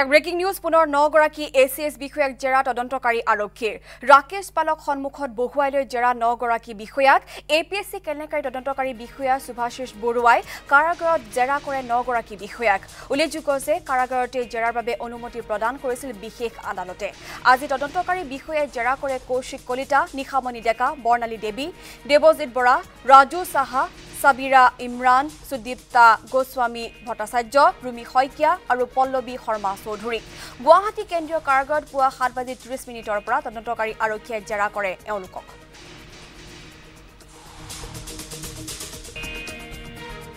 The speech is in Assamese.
এক ব্ৰেকিং নিউজ পুনৰ নগৰাকী এ চি এছ বিষয়াক জেৰা তদন্তকাৰী আৰক্ষীৰ। ৰাকেশ পালক সন্মুখত বহুৱাই লৈ জেৰা নগৰাকী বিষয়াক। এ পি এছ চি কেলেংকাৰী তদন্তকাৰী বিষয়া সুভাশিষ বৰুৱাই কাৰাগাৰত জেৰা কৰে নগৰাকী বিষয়াক। উল্লেখযোগ্য যে কাৰাগাৰতে জেৰাৰ বাবে অনুমতি প্ৰদান কৰিছিল বিশেষ আদালতে। আজি তদন্তকাৰী বিষয়াই জেৰা কৰে কৌশিক কলিতা নিশামণি ডেকা বৰ্ণালী দেৱী দেৱজিৎ বৰা ৰাজু সাহা সাবিৰা ইমৰাণ সুদীপ্তা গোস্বামী ভট্টাচাৰ্য ৰুমি শইকীয়া আৰু পল্লৱী শৰ্মা চৌধুৰীক গুৱাহাটী কেন্দ্ৰীয় কাৰাগাৰত পুৱা সাত বাজি ত্ৰিছ মিনিটৰ পৰা তদন্তকাৰী আৰক্ষীয়ে জেৰা কৰে এওঁলোকক।